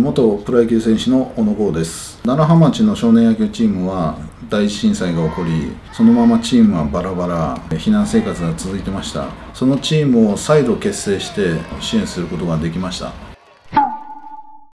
元プロ野球選手の小野剛です。奈良町の少年野球チームは大震災が起こりそのままチームはバラバラ避難生活が続いてました。そのチームを再度結成して支援することができました。